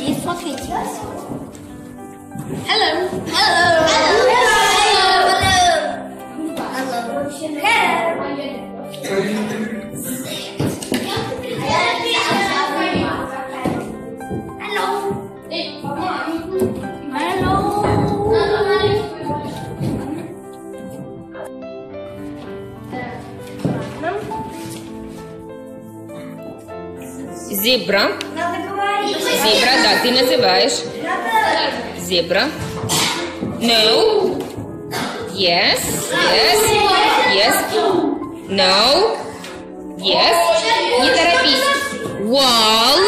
И смотрите. Hello. Hello. Hello. Hello. Hello. Зебра. Надо говорить. Зебра, да, ты называешь. Zebra. No. Yes. Yes. Yes. No. Yes. Не торопись. Wall.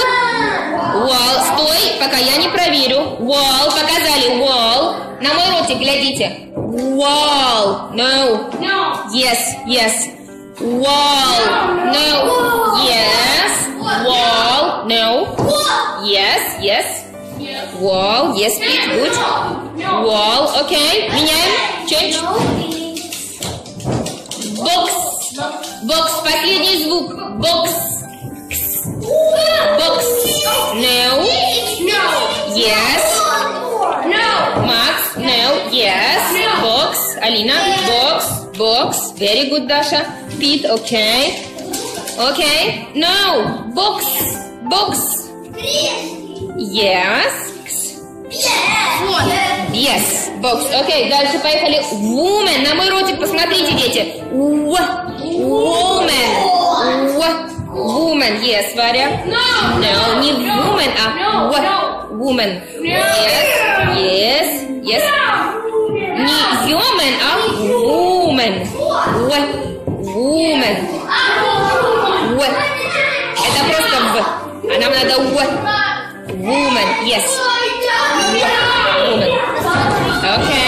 Wall. Стой, пока я не проверю. Wall. Показали. Wall. На мой ротик глядите. Wall. No. Yes. Yes. Wall. No. Yes. Wall. No. Yes. Yes. Wall. Yes, speak. Good. Wall. Okay. Меняем. Change. Box. Box. Последний звук. Box. Box. No. Yes. Max. No. Yes. Box. Alina. Box. Box. Very good, Dasha. Pete. Okay. Okay. No. Box. Box. Yes. Yes. Box. Окей, дальше поехали. Woman. На мой ротик посмотрите, дети. Woman. Woman. Yes, Варя. No. Не woman, а в. Woman. Yes. Yes. Yes. Не human, а woman. В. Woman. another what? Woman. Yes. Oh woman. Okay.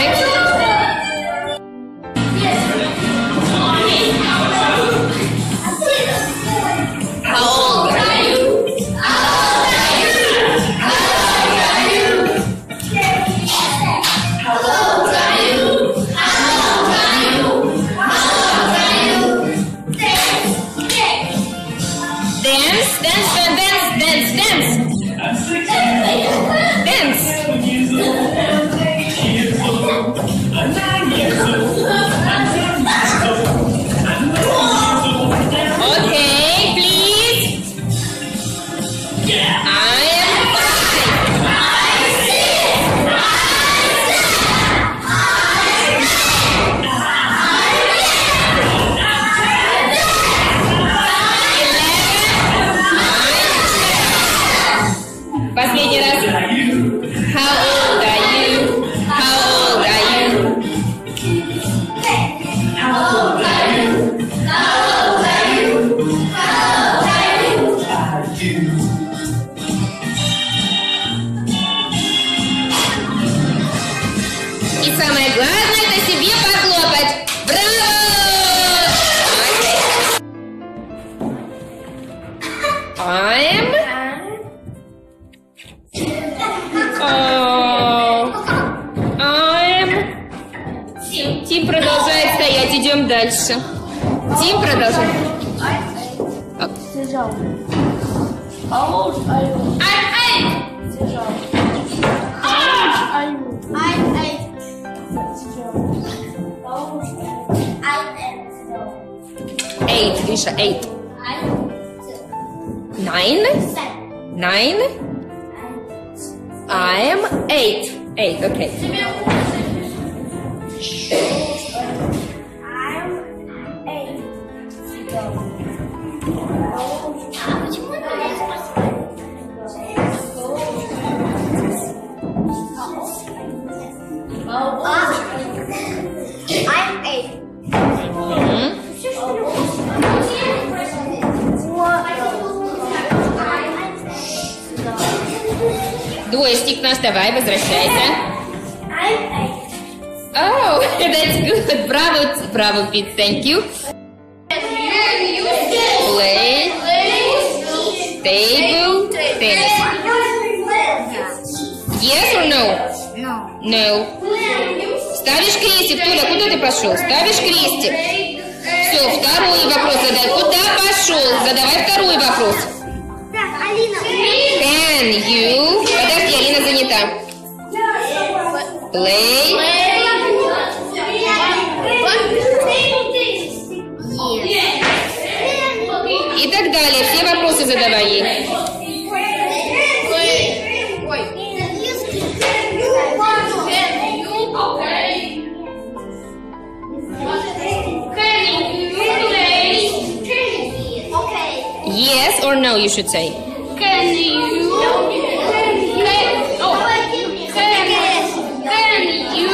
И самое главное, это себе похлопать. Браво! I'm... Oh, I'm... Тим продолжает стоять, идем дальше. Тим продолжает. А, How old are you? I'm eight. How old are you? I'm eight. Keisha, eight. Nine? Nine? I am eight. Eight, okay. Oh, Двоечник наш, давай, возвращайся. Oh, that's good. Браво, браво, Pete, thank you. Play, table, tennis. Yes or no? No. No. Ставишь крестик, Толя, куда ты пошел? Ставишь крестик. Все, второй вопрос задай. Куда пошел? Задавай второй вопрос. Так, Алина. принято. Play. И так далее. Все вопросы задавай ей. Yes or no, you should say. Can you? Oh, can, can you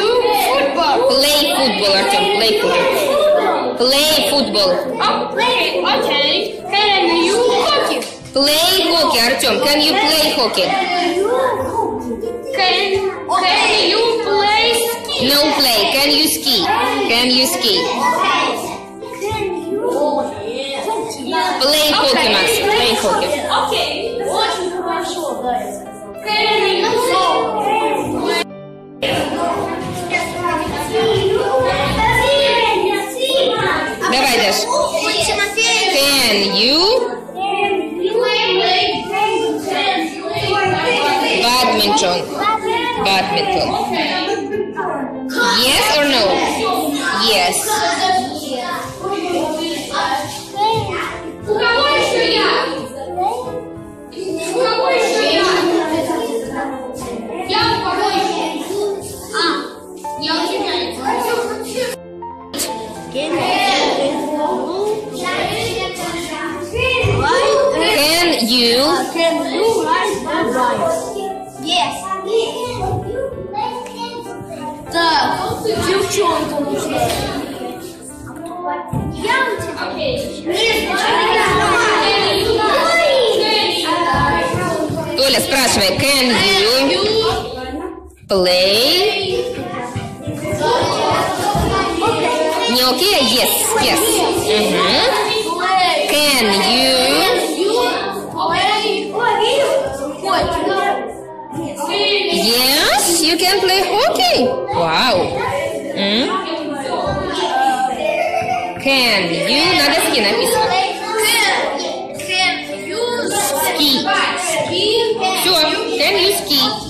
football? Play football, Artem. Play football. Play football. Oh, play. Okay. Can you hockey? Play hockey, Artem. Can you play hockey? Can Can you play ski? No play. Can you ski? Can you ski? Play hockey, Max. Play hockey. Okay. Очень хорошо, да. Can you? Давай, Даш. Can you badminton? Badminton. Yes or no? Yes. Can you Can you ride the bike? Yes. Так, девчонка нужна. Я у тебя. Нет, Толя, спрашивай, can you play? Не окей, а yes, yes. Мгм. Can you Yes, you can play hockey. Wow. М? Can you надо ски написано. Ski. Все. Can you ski? Ski.